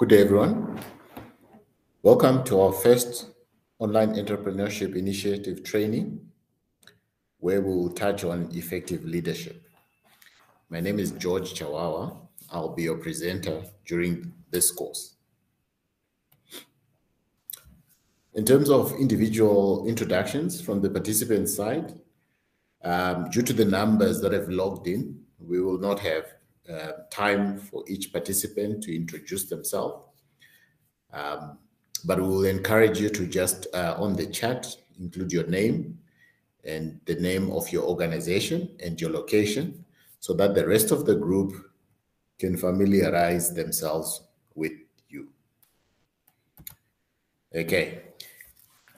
Good day, everyone. Welcome to our first online entrepreneurship initiative training, where we will touch on effective leadership. My name is George Chawawa. I'll be your presenter during this course. In terms of individual introductions from the participant side, um, due to the numbers that have logged in, we will not have uh, time for each participant to introduce themselves. Um, but we will encourage you to just uh, on the chat include your name and the name of your organization and your location so that the rest of the group can familiarize themselves with you. Okay.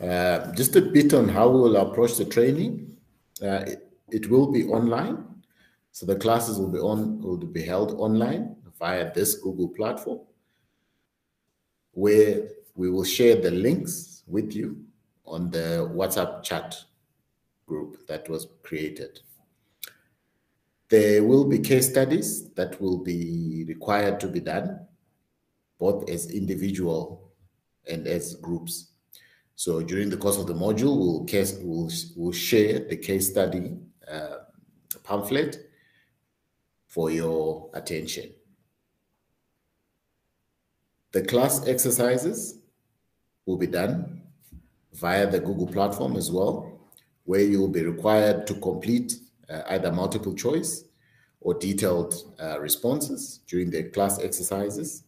Uh, just a bit on how we will approach the training. Uh, it, it will be online so the classes will be on will be held online via this Google platform, where we will share the links with you on the WhatsApp chat group that was created. There will be case studies that will be required to be done, both as individual and as groups. So during the course of the module, we'll, case, we'll, we'll share the case study uh, pamphlet for your attention. The class exercises will be done via the Google platform as well, where you will be required to complete uh, either multiple choice or detailed uh, responses during the class exercises.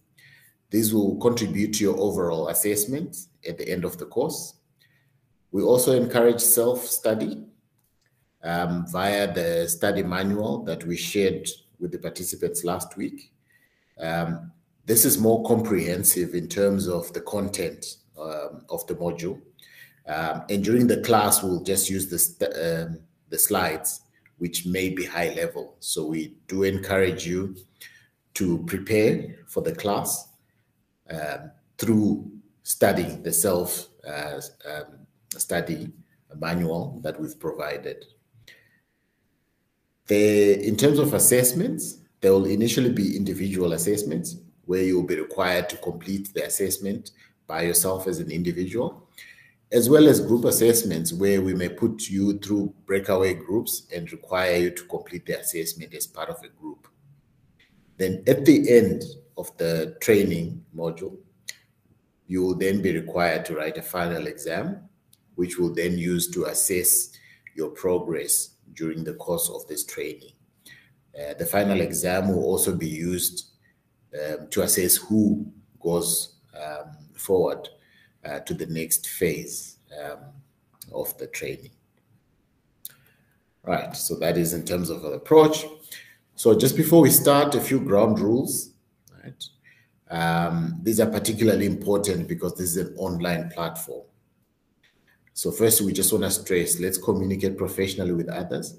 These will contribute to your overall assessment at the end of the course. We also encourage self-study um, via the study manual that we shared with the participants last week. Um, this is more comprehensive in terms of the content um, of the module. Um, and during the class, we'll just use the, um, the slides, which may be high level. So we do encourage you to prepare for the class um, through studying the self uh, um, study manual that we've provided. The, in terms of assessments, there will initially be individual assessments where you'll be required to complete the assessment by yourself as an individual, as well as group assessments where we may put you through breakaway groups and require you to complete the assessment as part of a group. Then at the end of the training module, you will then be required to write a final exam, which will then use to assess your progress during the course of this training. Uh, the final exam will also be used um, to assess who goes um, forward uh, to the next phase um, of the training. Right, so that is in terms of the approach. So just before we start, a few ground rules. Right, um, these are particularly important because this is an online platform. So first, we just want to stress, let's communicate professionally with others.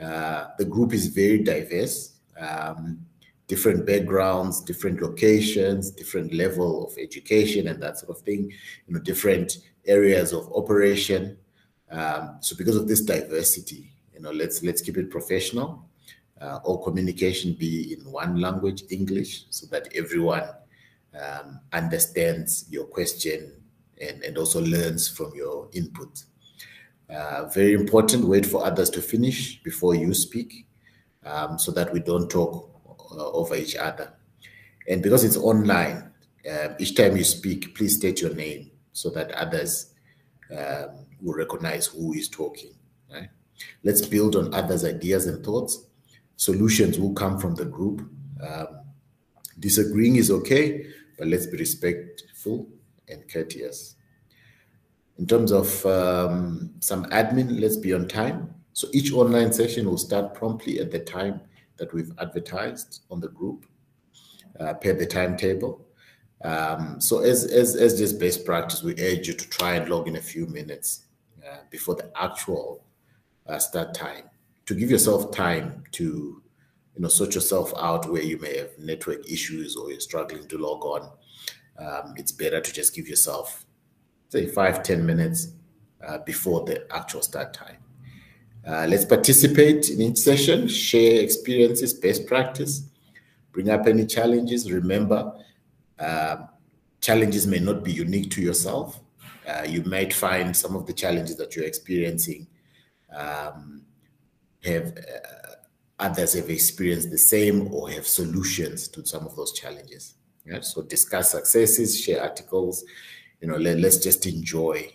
Uh, the group is very diverse, um, different backgrounds, different locations, different level of education and that sort of thing, you know, different areas of operation. Um, so because of this diversity, you know, let's let's keep it professional. Uh, all communication be in one language, English, so that everyone um, understands your question and, and also learns from your input. Uh, very important, wait for others to finish before you speak um, so that we don't talk uh, over each other. And because it's online, uh, each time you speak, please state your name so that others um, will recognize who is talking. Right? Let's build on others' ideas and thoughts. Solutions will come from the group. Um, disagreeing is okay, but let's be respectful and courteous. In terms of um, some admin, let's be on time. So each online session will start promptly at the time that we've advertised on the group, uh, per the timetable. Um, so as, as, as just best practice, we urge you to try and log in a few minutes uh, before the actual uh, start time to give yourself time to you know sort yourself out where you may have network issues or you're struggling to log on um, it's better to just give yourself, say, five ten minutes uh, before the actual start time. Uh, let's participate in each session, share experiences, best practice, bring up any challenges. Remember, Um, challenges may not be unique to yourself. Uh, you might find some of the challenges that you're experiencing um, have uh, others have experienced the same or have solutions to some of those challenges. Yeah? So discuss successes, share articles. You know, let, us just enjoy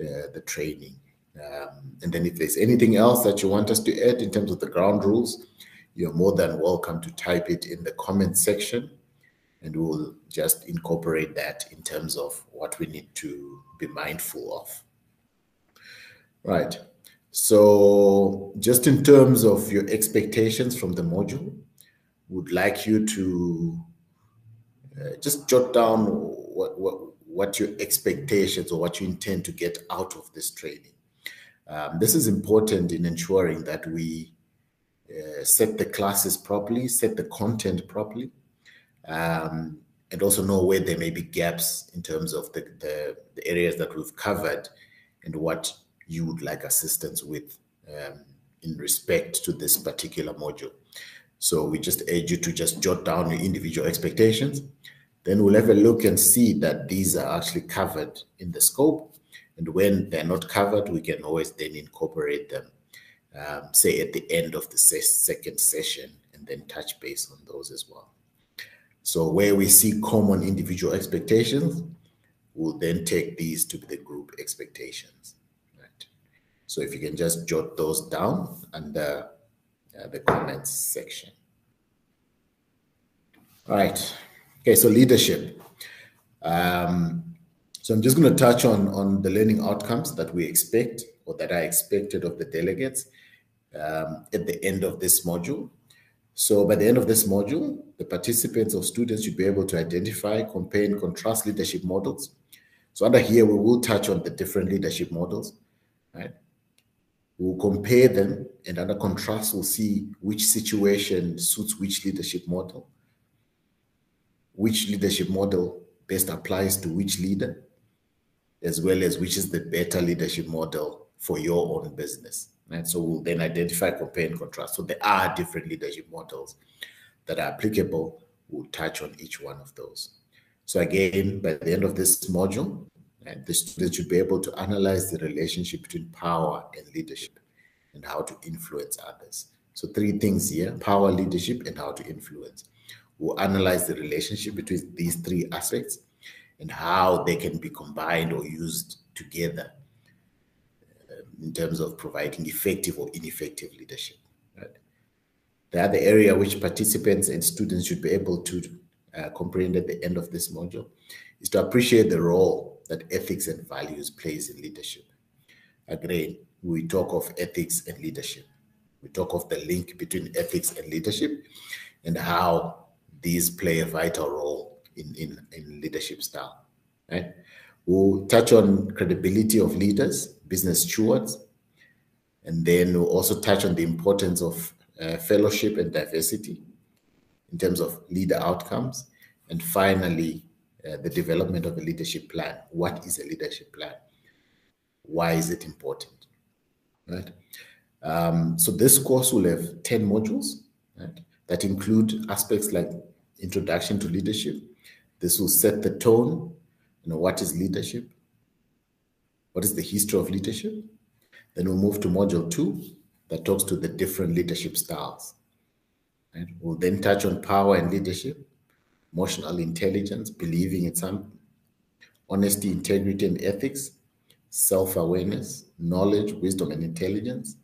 uh, the training. Um, and then if there's anything else that you want us to add in terms of the ground rules, you're more than welcome to type it in the comment section and we'll just incorporate that in terms of what we need to be mindful of. Right. So just in terms of your expectations from the module, would like you to uh, just jot down what, what, what your expectations or what you intend to get out of this training. Um, this is important in ensuring that we uh, set the classes properly, set the content properly, um, and also know where there may be gaps in terms of the, the, the, areas that we've covered and what you would like assistance with um, in respect to this particular module. So we just urge you to just jot down your individual expectations. Then we'll have a look and see that these are actually covered in the scope. And when they're not covered, we can always then incorporate them, um, say at the end of the second session, and then touch base on those as well. So where we see common individual expectations, we'll then take these to be the group expectations. Right. So if you can just jot those down and uh, the comments section. All right. Okay, so leadership. Um, so I'm just going to touch on, on the learning outcomes that we expect or that are expected of the delegates um, at the end of this module. So by the end of this module, the participants or students should be able to identify, compare, and contrast leadership models. So under here, we will touch on the different leadership models, right? We'll compare them, and under contrast, we'll see which situation suits which leadership model, which leadership model best applies to which leader, as well as which is the better leadership model for your own business. Right? So we'll then identify, compare, and contrast. So there are different leadership models that are applicable. We'll touch on each one of those. So again, by the end of this module, right, the students should be able to analyze the relationship between power and leadership and how to influence others. So three things here, power, leadership, and how to influence. We'll analyze the relationship between these three aspects and how they can be combined or used together in terms of providing effective or ineffective leadership. Right? The other area which participants and students should be able to uh, comprehend at the end of this module is to appreciate the role that ethics and values plays in leadership. Again, we talk of ethics and leadership. We talk of the link between ethics and leadership and how these play a vital role in, in, in leadership style. Right? We'll touch on credibility of leaders, business stewards, and then we'll also touch on the importance of uh, followership and diversity in terms of leader outcomes. And finally, uh, the development of a leadership plan. What is a leadership plan? Why is it important? Right. Um, so this course will have 10 modules right, that include aspects like introduction to leadership. This will set the tone you know, what is leadership? What is the history of leadership? Then we'll move to module two that talks to the different leadership styles. Right? We'll then touch on power and leadership, emotional intelligence, believing in something, honesty, integrity, and ethics, self-awareness, knowledge, wisdom, and intelligence.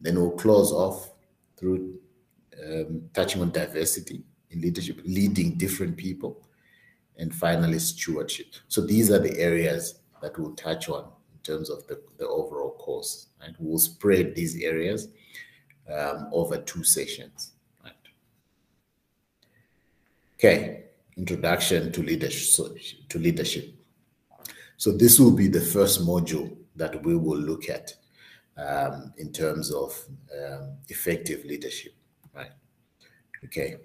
Then we'll close off through um, touching on diversity in leadership, leading different people, and finally stewardship. So these are the areas that we'll touch on in terms of the, the overall course. Right? We'll spread these areas um, over two sessions. Okay, introduction to leadership. So, to leadership. So this will be the first module that we will look at um, in terms of um, effective leadership. Right? Okay.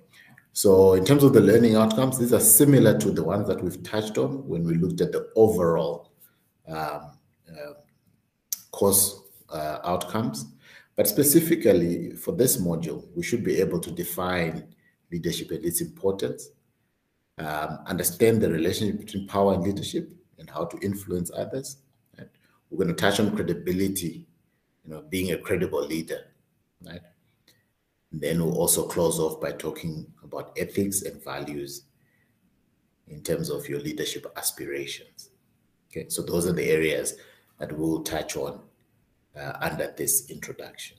So in terms of the learning outcomes, these are similar to the ones that we've touched on when we looked at the overall um, uh, course uh, outcomes. But specifically for this module, we should be able to define leadership and its importance, um, understand the relationship between power and leadership and how to influence others. Right? We're going to touch on credibility, you know, being a credible leader, right? And then we'll also close off by talking about ethics and values in terms of your leadership aspirations. Okay, so those are the areas that we'll touch on uh, under this introduction.